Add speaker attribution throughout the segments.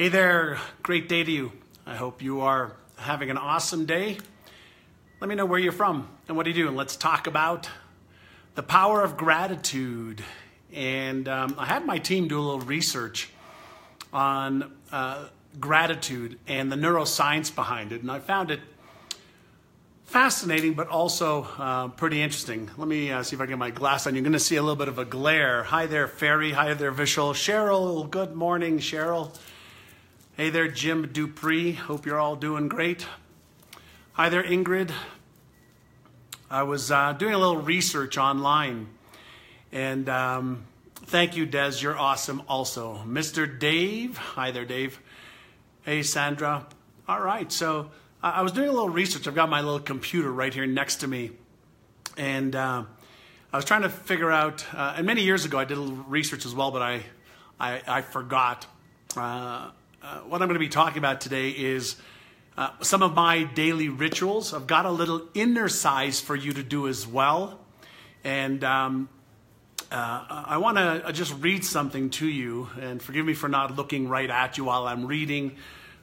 Speaker 1: Hey there, great day to you. I hope you are having an awesome day. Let me know where you're from and what do you do, and let's talk about the power of gratitude. And um, I had my team do a little research on uh, gratitude and the neuroscience behind it, and I found it fascinating, but also uh, pretty interesting. Let me uh, see if I can get my glass on. You're going to see a little bit of a glare. Hi there, Ferry. Hi there, Vishal. Cheryl, good morning, Cheryl. Hey there, Jim Dupree. Hope you're all doing great. Hi there, Ingrid. I was uh, doing a little research online, and um, thank you, Des. You're awesome also. Mr. Dave. Hi there, Dave. Hey, Sandra. All right, so I was doing a little research. I've got my little computer right here next to me. And uh, I was trying to figure out, uh, and many years ago I did a little research as well, but I, I, I forgot. Uh, uh what I'm going to be talking about today is uh, some of my daily rituals. I've got a little innercise for you to do as well. And um, uh, I want to just read something to you, and forgive me for not looking right at you while I'm reading.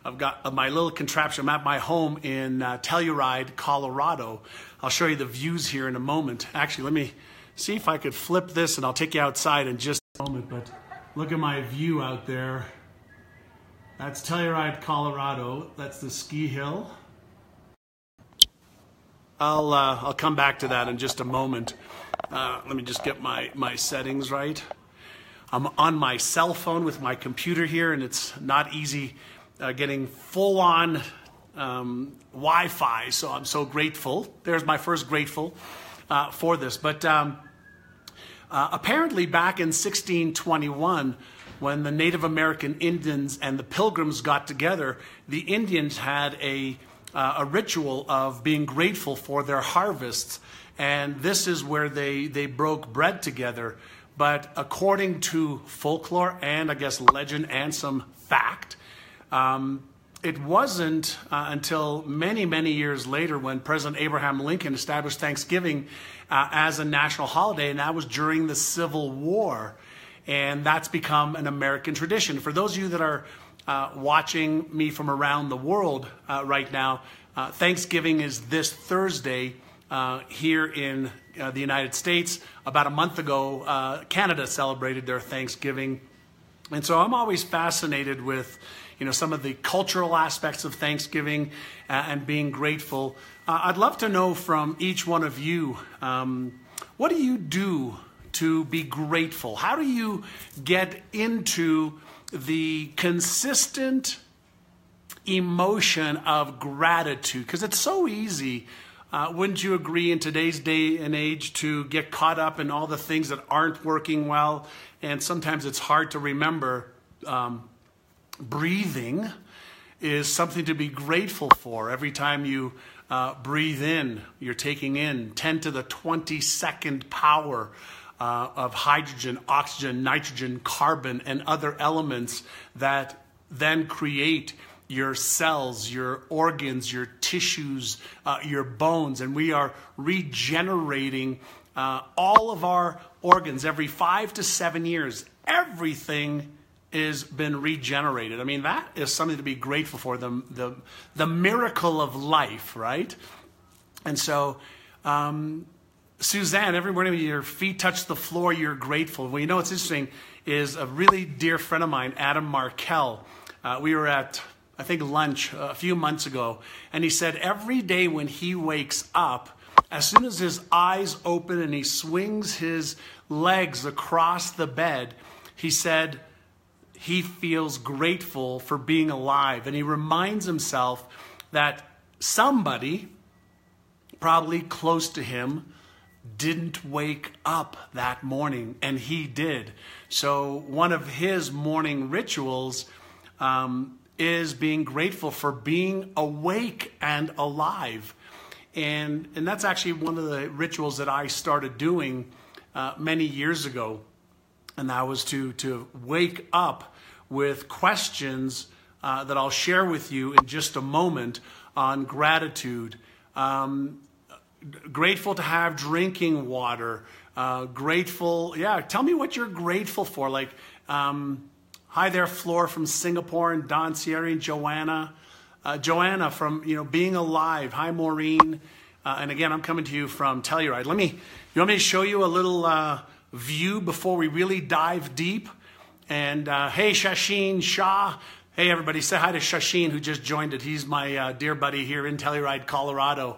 Speaker 1: I've got uh, my little contraption. I'm at my home in uh, Telluride, Colorado. I'll show you the views here in a moment. Actually, let me see if I could flip this and I'll take you outside in just a moment. But look at my view out there. That's Telluride, Colorado. That's the ski hill. I'll, uh, I'll come back to that in just a moment. Uh, let me just get my, my settings right. I'm on my cell phone with my computer here, and it's not easy uh, getting full on um, Wi Fi. So I'm so grateful. There's my first grateful uh, for this. But um, uh, apparently, back in 1621, when the Native American Indians and the Pilgrims got together, the Indians had a, uh, a ritual of being grateful for their harvests. And this is where they, they broke bread together. But according to folklore and I guess legend and some fact, um, it wasn't uh, until many, many years later when President Abraham Lincoln established Thanksgiving uh, as a national holiday, and that was during the Civil War. And that's become an American tradition. For those of you that are uh, watching me from around the world uh, right now, uh, Thanksgiving is this Thursday uh, here in the United States. About a month ago, Canada celebrated their Thanksgiving. And so I'm always fascinated with you know, some of the cultural aspects of Thanksgiving uh, and being grateful. Uh, I'd love to know from each one of you um, what do you do to be grateful? How do you get into the consistent emotion of gratitude? Because it's so easy. Uh, wouldn't you agree in today's day and age to get caught up in all the things that aren't working well? And sometimes it's hard to remember um, breathing is something to be grateful for. Every time you uh, breathe in, you're taking in 10 to the 22nd power uh, of hydrogen, oxygen, nitrogen, carbon, and other elements that then create your cells, your organs, your tissues, uh, your bones, and we are regenerating uh, all of our organs every five to seven years. Everything is been regenerated. I mean, that is something to be grateful for, the, the, the miracle of life, right? And so, um, Suzanne, every morning when your feet touch the floor, you're grateful. Well, you know what's interesting is a really dear friend of mine, Adam Markel. Uh, we were at, I think, lunch a few months ago, and he said every day when he wakes up, as soon as his eyes open and he swings his legs across the bed, he said, he feels grateful for being alive. And he reminds himself that somebody, probably close to him, didn't wake up that morning, and he did. So, one of his morning rituals um, is being grateful for being awake and alive. And, and that's actually one of the rituals that I started doing uh, many years ago and that was to, to wake up with questions uh, that I'll share with you in just a moment on gratitude. Um, grateful to have drinking water. Uh, grateful, yeah, tell me what you're grateful for. Like, um, Hi there, Floor from Singapore, and Don Sierra and Joanna. Uh, Joanna from you know Being Alive. Hi, Maureen. Uh, and again, I'm coming to you from Telluride. Let me. You want me to show you a little uh, view before we really dive deep? And uh, hey, Shashin Shah. Hey, everybody, say hi to Shashin who just joined it. He's my uh, dear buddy here in Telluride, Colorado.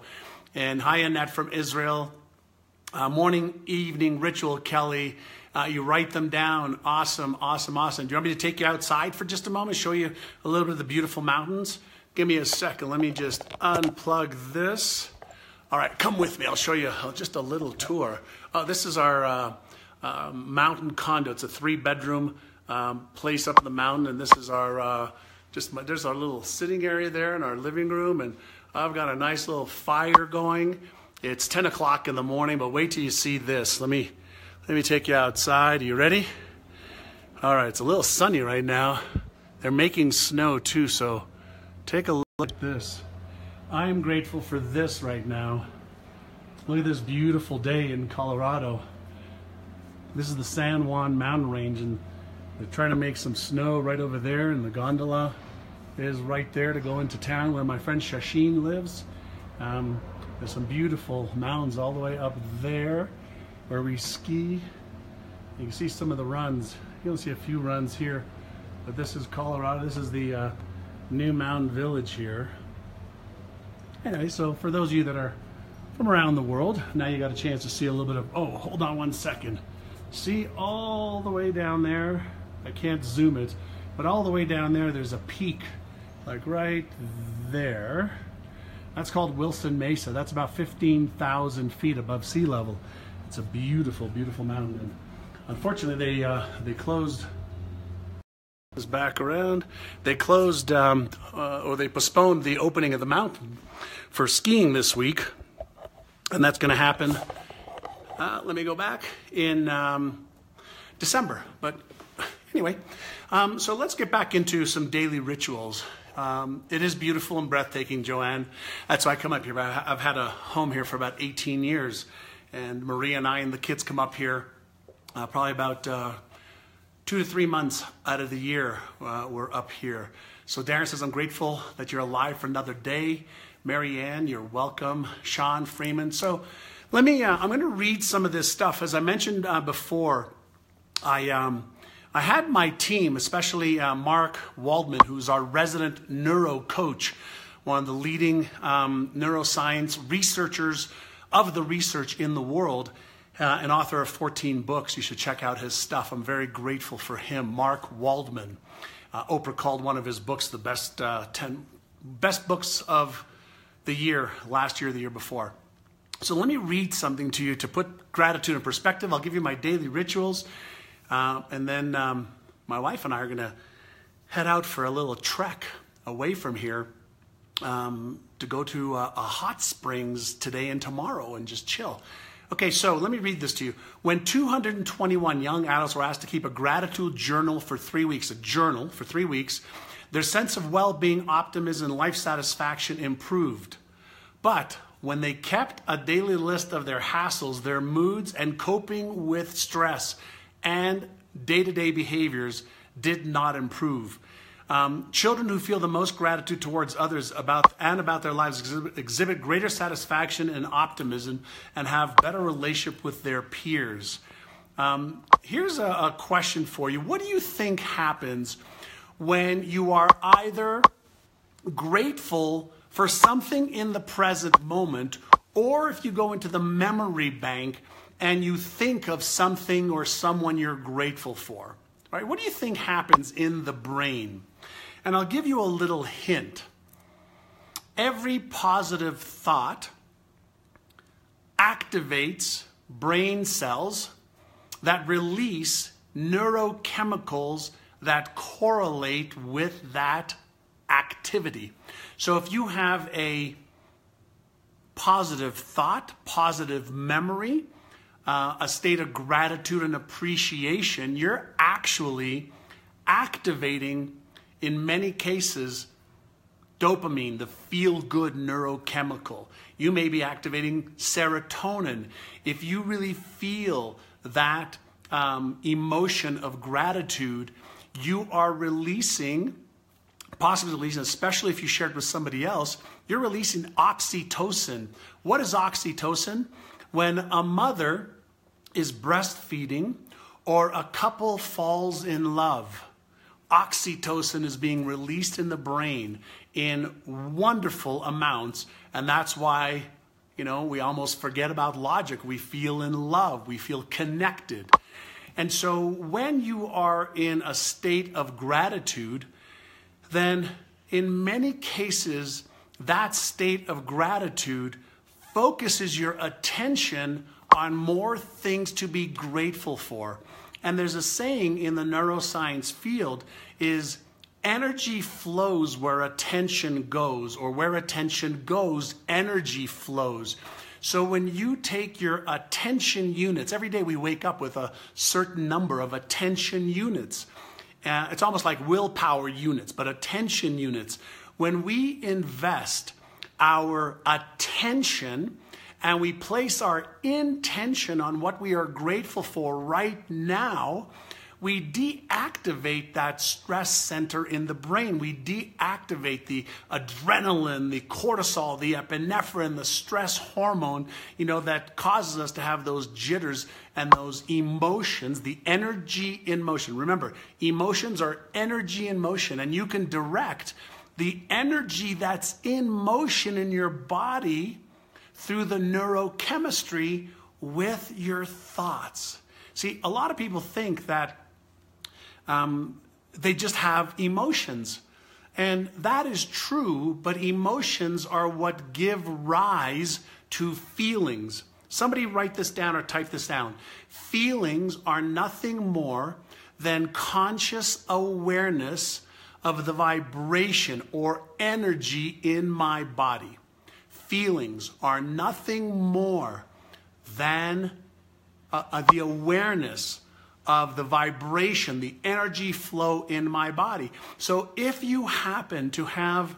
Speaker 1: And hi, Annette from Israel. Uh, morning, evening ritual, Kelly. Uh, you write them down. Awesome, awesome, awesome. Do you want me to take you outside for just a moment, show you a little bit of the beautiful mountains? Give me a second. Let me just unplug this. All right, come with me. I'll show you just a little tour. Uh, this is our uh, uh, mountain condo. It's a three bedroom um, place up in the mountain, and this is our just my, there's our little sitting area there in our living room, and I've got a nice little fire going. It's 10 o'clock in the morning, but wait till you see this. Let me let me take you outside. Are you ready? All right, it's a little sunny right now. They're making snow too, so take a look at this. I am grateful for this right now. Look at this beautiful day in Colorado. This is the San Juan mountain range, and they're trying to make some snow right over there, in the gondola is right there to go into town where my friend Shashin lives. Um, there's some beautiful mountains all the way up there where we ski. You can see some of the runs. You'll see a few runs here, but this is Colorado. This is the uh, New Mountain Village here. Anyway, so for those of you that are from around the world, now you got a chance to see a little bit of, oh, hold on one second. See all the way down there, I can't zoom it, but all the way down there, there's a peak, like right there. That's called Wilson Mesa. That's about 15,000 feet above sea level. It's a beautiful, beautiful mountain. And unfortunately, they uh, they closed this back around. They closed um, uh, or they postponed the opening of the mountain for skiing this week, and that's going to happen. Uh, let me go back in um, December. But anyway, um, so let's get back into some daily rituals. Um, it is beautiful and breathtaking, Joanne. That's why I come up here. I've had a home here for about 18 years. And Maria and I and the kids come up here uh, probably about uh, two to three months out of the year. Uh, we're up here. So Darren says, I'm grateful that you're alive for another day. Mary Ann, you're welcome. Sean Freeman. So let me, uh, I'm going to read some of this stuff. As I mentioned uh, before, I, um, I had my team, especially uh, Mark Waldman, who's our resident neuro coach, one of the leading um, neuroscience researchers of the research in the world, uh, an author of 14 books. You should check out his stuff. I'm very grateful for him. Mark Waldman. Uh, Oprah called one of his books the best uh, 10 best books of the year, last year, the year before. So let me read something to you to put gratitude in perspective. I'll give you my daily rituals, uh, and then um, my wife and I are going to head out for a little trek away from here um, to go to a, a hot springs today and tomorrow and just chill. Okay, so let me read this to you. When 221 young adults were asked to keep a gratitude journal for three weeks, a journal for three weeks, their sense of well being, optimism, and life satisfaction improved. But when they kept a daily list of their hassles, their moods, and coping with stress and day to day behaviors did not improve. Um, children who feel the most gratitude towards others about and about their lives exhibit, exhibit greater satisfaction and optimism and have better relationship with their peers. Um, here's a, a question for you. What do you think happens when you are either grateful for something in the present moment, or if you go into the memory bank and you think of something or someone you're grateful for? Right? What do you think happens in the brain? And I'll give you a little hint. Every positive thought activates brain cells that release neurochemicals that correlate with that activity. So if you have a positive thought, positive memory, uh, a state of gratitude and appreciation, you're actually activating in many cases, dopamine, the feel good neurochemical. You may be activating serotonin. If you really feel that um, emotion of gratitude, you are releasing, possibly releasing, especially if you shared with somebody else, you're releasing oxytocin. What is oxytocin? When a mother is breastfeeding or a couple falls in love, oxytocin is being released in the brain in wonderful amounts. And that's why, you know, we almost forget about logic. We feel in love, we feel connected. And so when you are in a state of gratitude, then in many cases, that state of gratitude focuses your attention on more things to be grateful for. And there's a saying in the neuroscience field is energy flows where attention goes or where attention goes energy flows. So when you take your attention units, every day we wake up with a certain number of attention units. Uh, it's almost like willpower units, but attention units. When we invest our attention and we place our intention on what we are grateful for right now, we deactivate that stress center in the brain. We deactivate the adrenaline, the cortisol, the epinephrine, the stress hormone, you know, that causes us to have those jitters and those emotions, the energy in motion. Remember, emotions are energy in motion, and you can direct the energy that's in motion in your body through the neurochemistry with your thoughts. See, a lot of people think that um, they just have emotions. And that is true, but emotions are what give rise to feelings. Somebody write this down or type this down. Feelings are nothing more than conscious awareness of the vibration or energy in my body. Feelings are nothing more than uh, uh, the awareness of the vibration, the energy flow in my body. So if you happen to have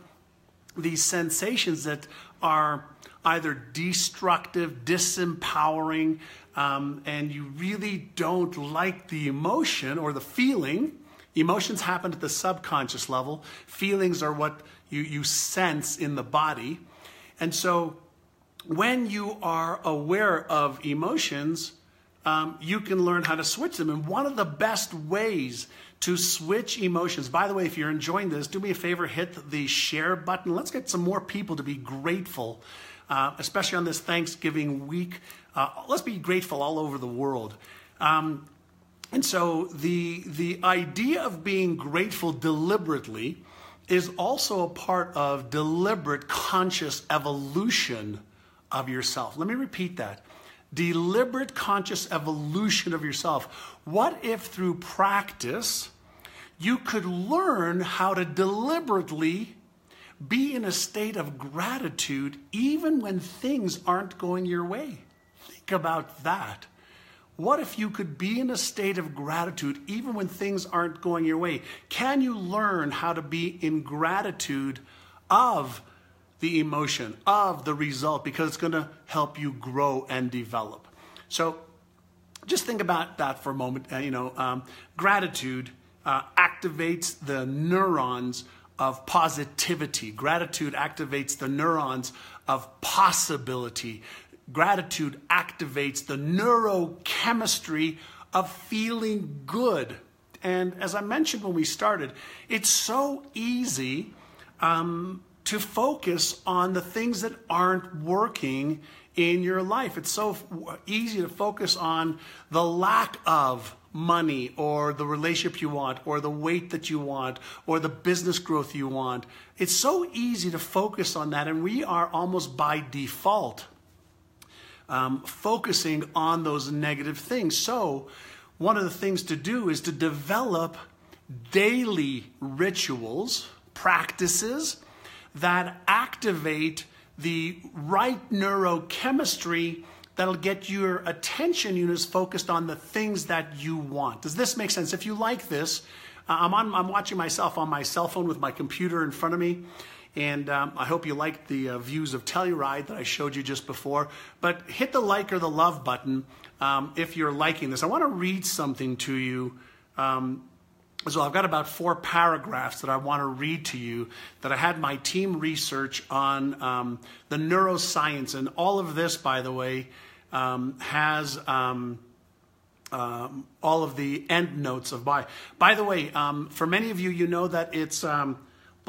Speaker 1: these sensations that are either destructive, disempowering, um, and you really don't like the emotion or the feeling, emotions happen at the subconscious level. Feelings are what you, you sense in the body. And so when you are aware of emotions, um, you can learn how to switch them. And one of the best ways to switch emotions, by the way, if you're enjoying this, do me a favor, hit the share button. Let's get some more people to be grateful, uh, especially on this Thanksgiving week. Uh, let's be grateful all over the world. Um, and so the, the idea of being grateful deliberately is also a part of deliberate conscious evolution of yourself. Let me repeat that deliberate conscious evolution of yourself. What if through practice you could learn how to deliberately be in a state of gratitude even when things aren't going your way? Think about that. What if you could be in a state of gratitude even when things aren't going your way? Can you learn how to be in gratitude of the emotion of the result because it's going to help you grow and develop. So just think about that for a moment. Uh, you know, um, gratitude uh, activates the neurons of positivity. Gratitude activates the neurons of possibility. Gratitude activates the neurochemistry of feeling good. And as I mentioned when we started, it's so easy um, to focus on the things that aren't working in your life. It's so easy to focus on the lack of money or the relationship you want or the weight that you want or the business growth you want. It's so easy to focus on that, and we are almost by default um, focusing on those negative things. So, one of the things to do is to develop daily rituals, practices that activate the right neurochemistry that'll get your attention units focused on the things that you want. Does this make sense? If you like this, uh, I'm, on, I'm watching myself on my cell phone with my computer in front of me. And um, I hope you liked the uh, views of Telluride that I showed you just before. But hit the like or the love button um, if you're liking this. I want to read something to you um, So I've got about four paragraphs that I want to read to you that I had my team research on um, the neuroscience. And all of this, by the way, um, has um, all of the end notes of by. By the way, for many of you, you know that it's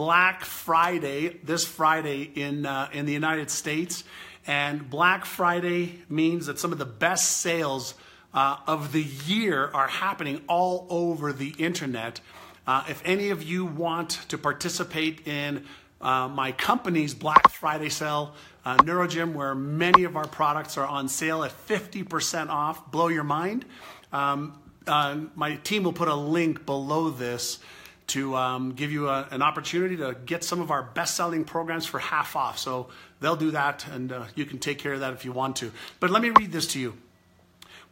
Speaker 1: Black Friday this Friday in uh, in the United States, and Black Friday means that some of the best sales uh, of the year are happening all over the internet. Uh, if any of you want to participate in uh, my company's Black Friday sale, uh, NeuroGym, where many of our products are on sale at 50% off, blow your mind. Um, uh, my team will put a link below this to um, give you a, an opportunity to get some of our best selling programs for half off. So they'll do that, and uh, you can take care of that if you want to. But let me read this to you.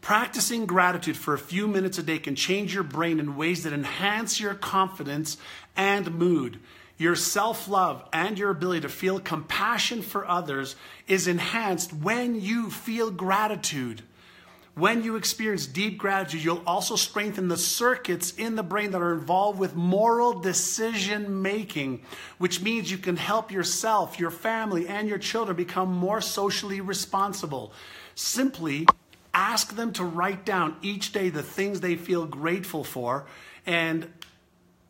Speaker 1: Practicing gratitude for a few minutes a day can change your brain in ways that enhance your confidence and mood. Your self love and your ability to feel compassion for others is enhanced when you feel gratitude. When you experience deep gratitude, you'll also strengthen the circuits in the brain that are involved with moral decision making, which means you can help yourself, your family, and your children become more socially responsible. Simply Ask them to write down each day the things they feel grateful for. And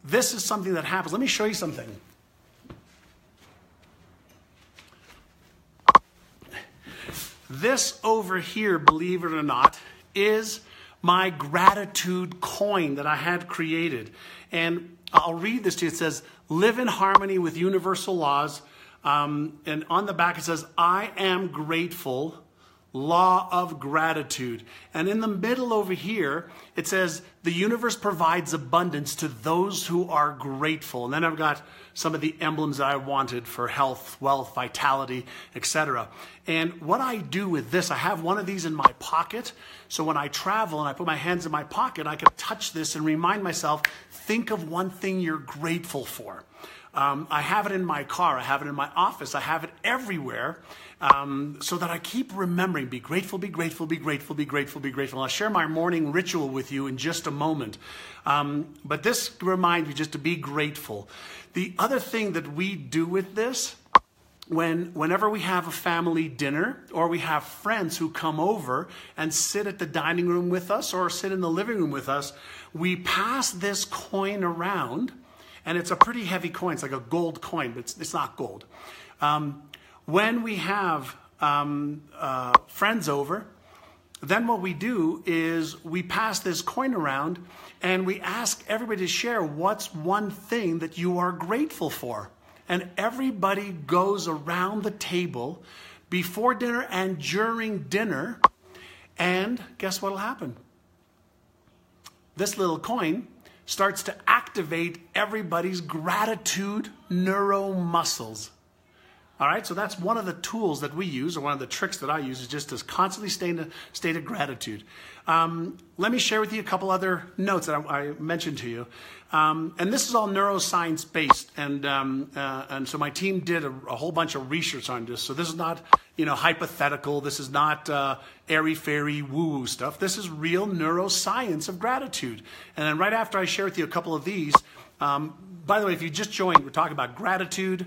Speaker 1: this is something that happens. Let me show you something. This over here, believe it or not, is my gratitude coin that I had created. And I'll read this to you. It says, Live in harmony with universal laws. Um, and on the back, it says, I am grateful law of gratitude. And in the middle over here, it says, the universe provides abundance to those who are grateful. And then I've got some of the emblems that I wanted for health, wealth, vitality, etc. And what I do with this, I have one of these in my pocket. So when I travel and I put my hands in my pocket, I can touch this and remind myself, think of one thing you're grateful for. Um, I have it in my car. I have it in my office. I have it everywhere um, so that I keep remembering be grateful, be grateful, be grateful, be grateful, be grateful. I'll share my morning ritual with you in just a moment. Um, but this reminds me just to be grateful. The other thing that we do with this, when, whenever we have a family dinner or we have friends who come over and sit at the dining room with us or sit in the living room with us, we pass this coin around and it's a pretty heavy coin. It's like a gold coin, but it's, it's not gold. Um, when we have um, uh, friends over, then what we do is we pass this coin around and we ask everybody to share what's one thing that you are grateful for. And everybody goes around the table before dinner and during dinner. And guess what will happen? This little coin starts to activate everybody's gratitude neuro muscles. All right, so that's one of the tools that we use, or one of the tricks that I use, is just to constantly stay in a state of gratitude. Um, let me share with you a couple other notes that I, I mentioned to you. Um, and this is all neuroscience based, and um, uh, and so my team did a, a, whole bunch of research on this. So this is not you know hypothetical. This is not uh, airy fairy woo woo stuff. This is real neuroscience of gratitude. And then right after I share with you a couple of these, um, by the way, if you just joined, we're talking about gratitude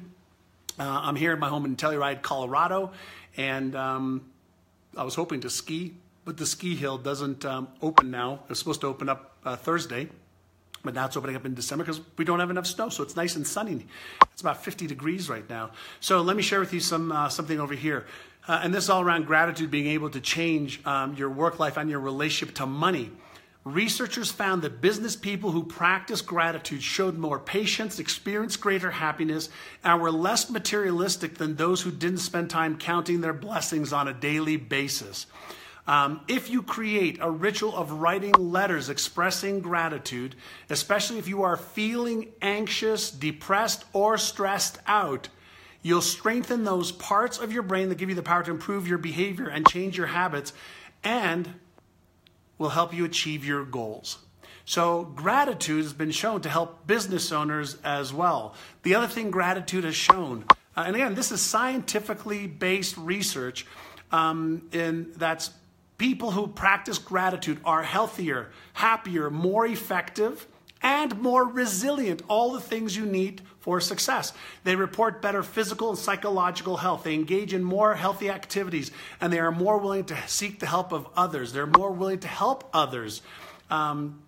Speaker 1: uh, I'm here in my home in Telluride, Colorado, and um, I was hoping to ski, but the ski hill doesn't um, open now. It's supposed to open up uh, Thursday, but now it's opening up in December because we don't have enough snow, so it's nice and sunny. It's about 50 degrees right now. So let me share with you some uh, something over here. Uh, and this is all around gratitude, being able to change um, your work life and your relationship to money. Researchers found that business people who practiced gratitude showed more patience, experienced greater happiness, and were less materialistic than those who didn't spend time counting their blessings on a daily basis. Um, if you create a ritual of writing letters expressing gratitude, especially if you are feeling anxious, depressed, or stressed out, you'll strengthen those parts of your brain that give you the power to improve your behavior and change your habits. And will help you achieve your goals. So, gratitude has been shown to help business owners as well. The other thing gratitude has shown, uh, and again, this is scientifically based research, um, in that's people who practice gratitude are healthier, happier, more effective, and more resilient. All the things you need for success. They report better physical and psychological health. They engage in more healthy activities and they are more willing to seek the help of others. They're more willing to help others. Um,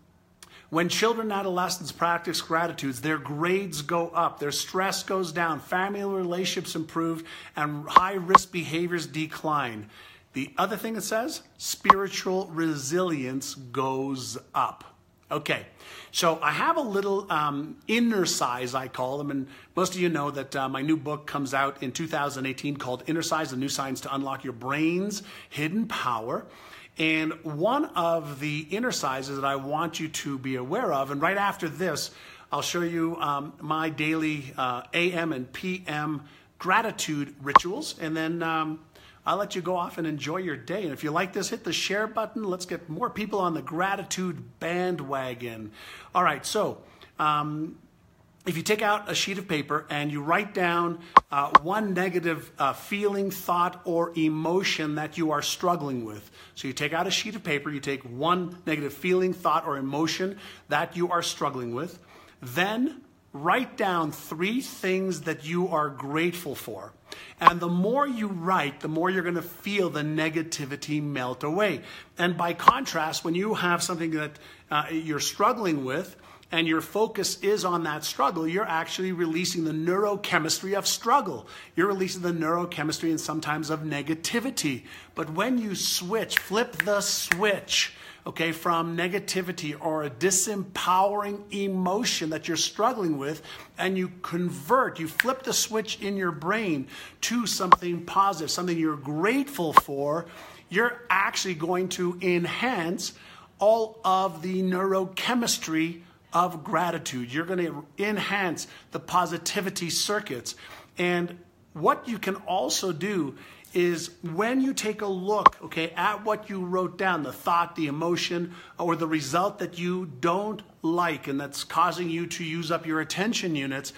Speaker 1: when children and adolescents practice gratitudes, their grades go up, their stress goes down, family relationships improve, and high risk behaviors decline. The other thing it says spiritual resilience goes up. Okay, so I have a little um, innercise, I call them, and most of you know that uh, my new book comes out in 2018 called Innercise, The New Science to Unlock Your Brain's Hidden Power. And one of the innercises that I want you to be aware of, and right after this, I'll show you um, my daily uh, AM and PM gratitude rituals, and then um, I'll let you go off and enjoy your day. And if you like this, hit the share button. Let's get more people on the gratitude bandwagon. All right, so um, if you take out a sheet of paper and you write down uh, one negative uh, feeling, thought, or emotion that you are struggling with. So you take out a sheet of paper, you take one negative feeling, thought, or emotion that you are struggling with. Then write down three things that you are grateful for. And the more you write, the more you're going to feel the negativity melt away. And by contrast, when you have something that uh, you're struggling with, and your focus is on that struggle, you're actually releasing the neurochemistry of struggle. You're releasing the neurochemistry and sometimes of negativity. But when you switch, flip the switch, okay, from negativity or a disempowering emotion that you're struggling with, and you convert, you flip the switch in your brain to something positive, something you're grateful for, you're actually going to enhance all of the neurochemistry of gratitude. You're going to enhance the positivity circuits. And what you can also do is when you take a look, okay, at what you wrote down, the thought, the emotion, or the result that you don't like and that's causing you to use up your attention units,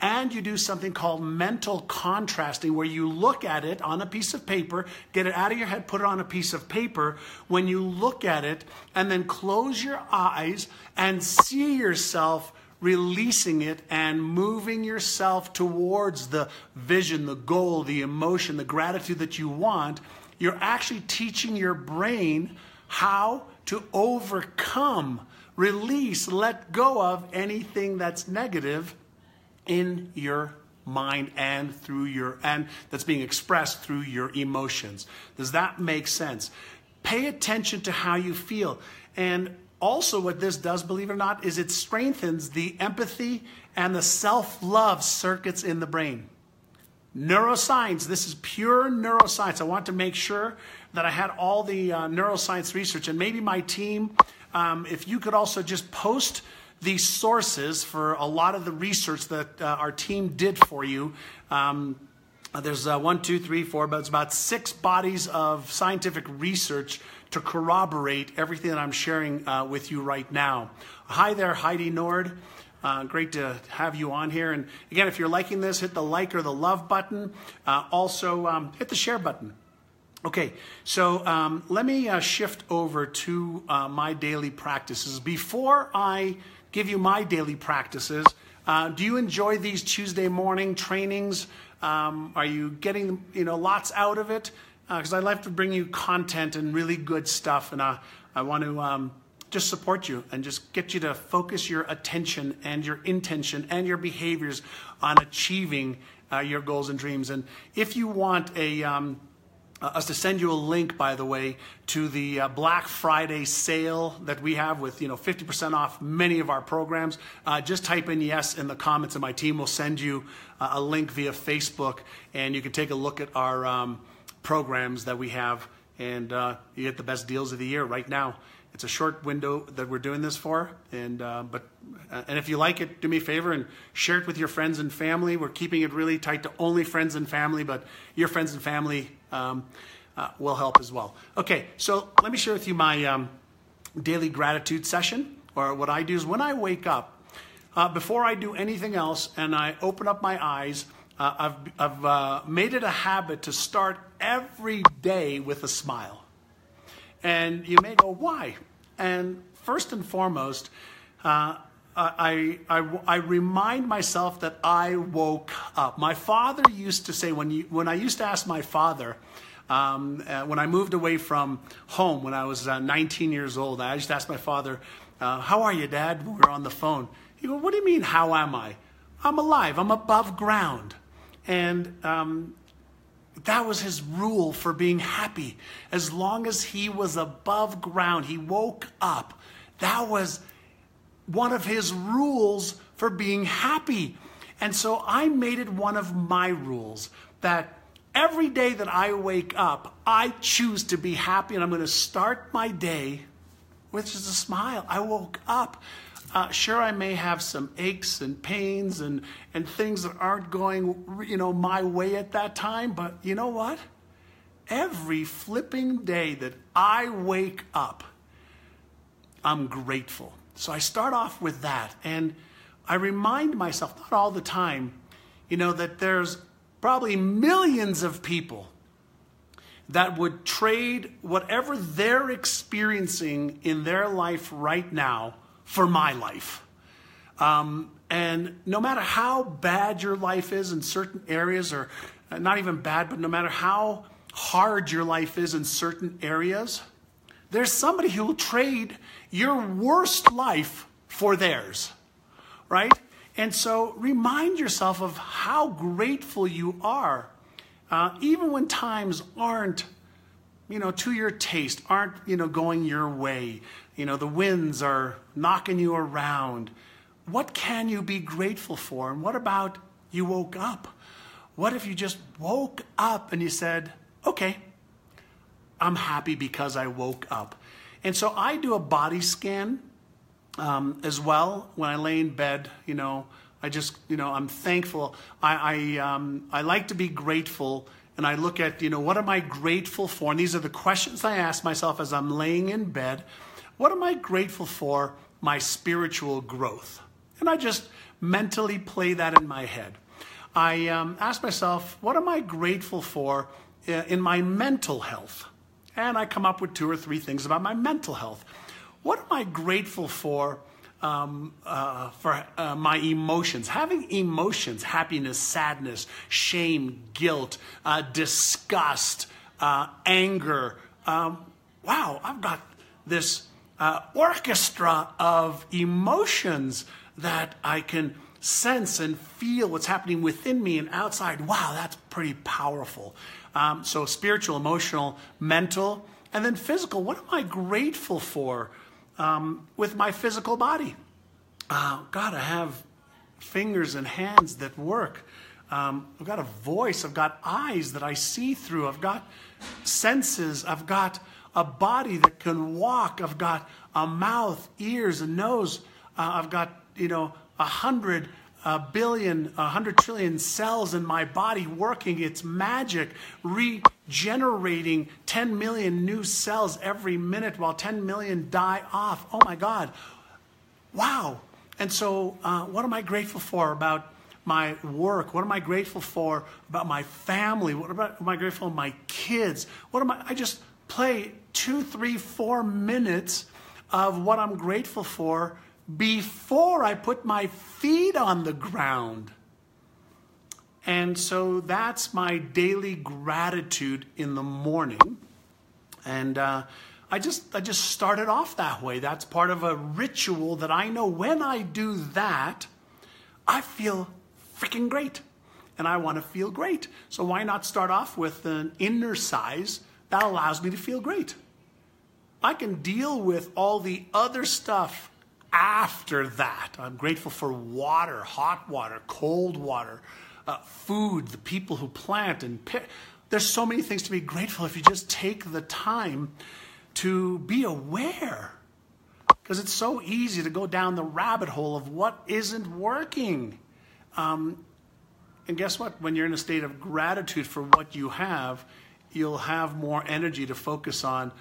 Speaker 1: and you do something called mental contrasting, where you look at it on a piece of paper, get it out of your head, put it on a piece of paper. When you look at it, and then close your eyes and see yourself releasing it and moving yourself towards the vision, the goal, the emotion, the gratitude that you want, you're actually teaching your brain how to overcome, release, let go of anything that's negative in your mind and through your and that's being expressed through your emotions. Does that make sense? Pay attention to how you feel. And also, what this does, believe it or not, is it strengthens the empathy and the self love circuits in the brain. Neuroscience, this is pure neuroscience. I want to make sure that I had all the uh, neuroscience research, and maybe my team, um, if you could also just post these sources for a lot of the research that uh, our team did for you. Um, there's uh, one, two, three, four, but it's about six bodies of scientific research to corroborate everything that I'm sharing uh, with you right now. Hi there, Heidi Nord. Uh, great to have you on here. And again, if you're liking this, hit the like or the love button. Uh, also, um, hit the share button. Okay, so um, let me uh, shift over to uh, my daily practices. Before I give you my daily practices, uh, do you enjoy these Tuesday morning trainings? Um, are you getting you know lots out of it? Because uh, I'd like to bring you content and really good stuff, and uh, I want to um, just support you and just get you to focus your attention and your intention and your behaviors on achieving uh, your goals and dreams. And if you want a um, uh, us to send you a link, by the way, to the uh, Black Friday sale that we have with you know 50% off many of our programs. Uh, just type in yes in the comments, and my team will send you uh, a link via Facebook, and you can take a look at our. Um, programs that we have, and uh, you get the best deals of the year right now. It's a short window that we're doing this for, and uh, but uh, and if you like it, do me a favor and share it with your friends and family. We're keeping it really tight to only friends and family, but your friends and family um, uh, will help as well. Okay, so let me share with you my um, daily gratitude session, or what I do is when I wake up. Uh, before I do anything else, and I open up my eyes, uh, I've, I've uh, made it a habit to start every day with a smile. And you may go, why? And first and foremost, uh, I, I, I remind myself that I woke up. My father used to say, when, you, when I used to ask my father, um, uh, when I moved away from home when I was uh, 19 years old, I used to ask my father, uh, How are you, Dad? We were on the phone. He goes, What do you mean, how am I? I'm alive, I'm above ground. And um, that was his rule for being happy. As long as he was above ground, he woke up. That was one of his rules for being happy. And so I made it one of my rules that every day that I wake up, I choose to be happy and I'm going to start my day with just a smile. I woke up. Uh, sure, I may have some aches and pains and, and things that aren't going, you know, my way at that time, but you know what? Every flipping day that I wake up, I'm grateful. So I start off with that. And I remind myself, not all the time, you know, that there's probably millions of people that would trade whatever they're experiencing in their life right now for my life. Um, and no matter how bad your life is in certain areas, or uh, not even bad, but no matter how hard your life is in certain areas, there's somebody who will trade your worst life for theirs, right? And so remind yourself of how grateful you are, uh, even when times aren't, you know, to your taste, aren't, you know, going your way. You know, the winds are knocking you around. What can you be grateful for? And what about you woke up? What if you just woke up and you said, okay, I'm happy because I woke up. And so I do a body scan um, as well when I lay in bed. You know, I just, you know, I'm thankful. I, I, um, I like to be grateful and I look at, you know, what am I grateful for? And these are the questions I ask myself as I'm laying in bed. What am I grateful for? My spiritual growth. And I just mentally play that in my head. I um, ask myself, what am I grateful for uh, in my mental health? and I come up with two or three things about my mental health. What am I grateful for? Um, uh, for uh, my emotions, having emotions, happiness, sadness, shame, guilt, uh, disgust, uh, anger. Um, wow, I've got this uh, orchestra of emotions that I can sense and feel what's happening within me and outside. Wow, that's pretty powerful. Um, so spiritual, emotional, mental, and then physical. What am I grateful for um, with my physical body? Uh, God, I have fingers and hands that work. Um, I've got a voice. I've got eyes that I see through. I've got senses. I've got a body that can walk. I've got a mouth, ears, a nose. Uh, I've got, you know, a hundred a billion, a hundred trillion cells in my body working its magic, regenerating 10 million new cells every minute while 10 million die off. Oh my God. Wow. And so, uh, what am I grateful for about my work? What am I grateful for about my family? What about, am I grateful for my kids? What am I? I just play two, three, four minutes of what I'm grateful for before I put my feet on the ground. And so that's my daily gratitude in the morning. And uh, I just I just started off that way. That's part of a ritual that I know when I do that, I feel freaking great. And I want to feel great. So why not start off with an innercise that allows me to feel great? I can deal with all the other stuff after that. I'm grateful for water, hot water, cold water, uh, food, the people who plant and pick. There's so many things to be grateful if you just take the time to be aware. Because it's so easy to go down the rabbit hole of what isn't working. Um, and guess what? When you're in a state of gratitude for what you have, you'll have more energy to focus on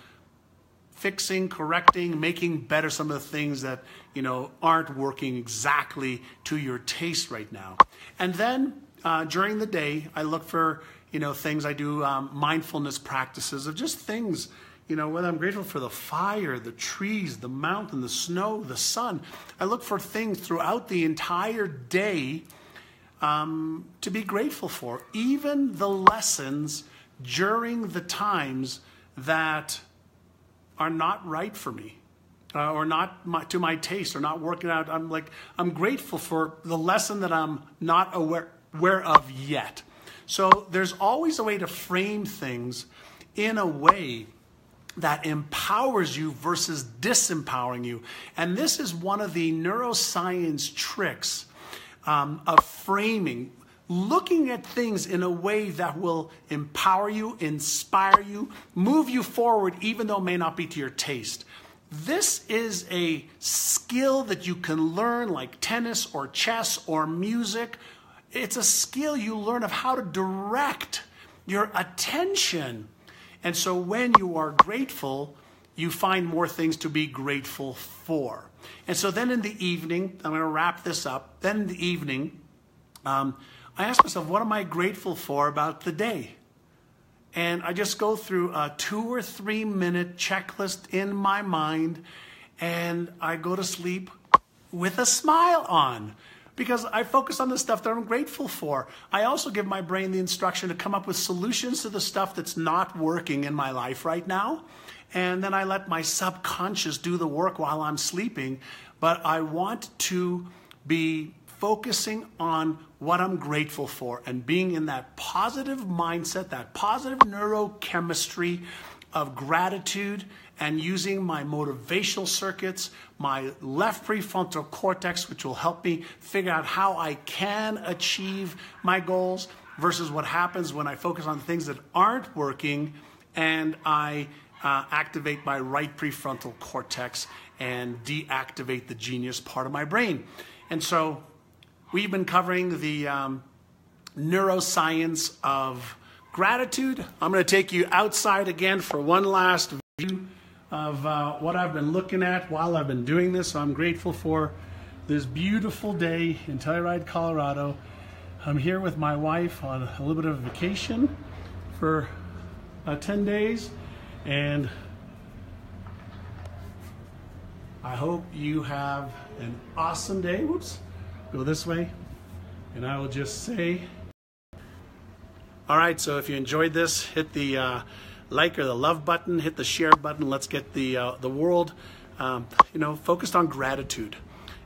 Speaker 1: fixing, correcting, making better some of the things that, you know, aren't working exactly to your taste right now. And then uh, during the day, I look for, you know, things I do, um, mindfulness practices of just things, you know, whether I'm grateful for the fire, the trees, the mountain, the snow, the sun. I look for things throughout the entire day um, to be grateful for, even the lessons during the times that are not right for me. Uh, or not my, to my taste, or not working out. I'm like, I'm grateful for the lesson that I'm not aware, aware of yet. So there's always a way to frame things in a way that empowers you versus disempowering you. And this is one of the neuroscience tricks um, of framing, looking at things in a way that will empower you, inspire you, move you forward, even though it may not be to your taste. This is a skill that you can learn like tennis or chess or music. It's a skill you learn of how to direct your attention and so when you are grateful, you find more things to be grateful for. And so then in the evening, I'm going to wrap this up. Then in the evening, um, I ask myself, what am I grateful for about the day? And I just go through a two or three minute checklist in my mind, and I go to sleep with a smile on because I focus on the stuff that I'm grateful for. I also give my brain the instruction to come up with solutions to the stuff that's not working in my life right now. And then I let my subconscious do the work while I'm sleeping. But I want to be focusing on what I'm grateful for and being in that positive mindset, that positive neurochemistry of gratitude and using my motivational circuits, my left prefrontal cortex, which will help me figure out how I can achieve my goals, versus what happens when I focus on things that aren't working and I uh, activate my right prefrontal cortex and deactivate the genius part of my brain. And so we've been covering the um, neuroscience of gratitude. I'm going to take you outside again for one last view of uh, what I've been looking at while I've been doing this. So I'm grateful for this beautiful day in Telluride, Colorado. I'm here with my wife on a little bit of a vacation for uh, 10 days and I hope you have an awesome day. Whoops, go this way. And I will just say, all right, so if you enjoyed this, hit the uh, like or the love button, hit the share button. Let's get the uh, the world, um, you know, focused on gratitude.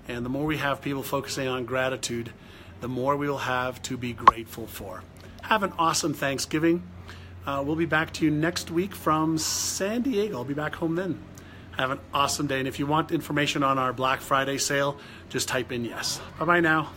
Speaker 1: And the more we have people focusing on gratitude, the more we will have to be grateful for. Have an awesome Thanksgiving. Uh, we'll be back to you next week from San Diego. I'll be back home then. Have an awesome day. And if you want information on our Black Friday sale, just type in yes. Bye bye now.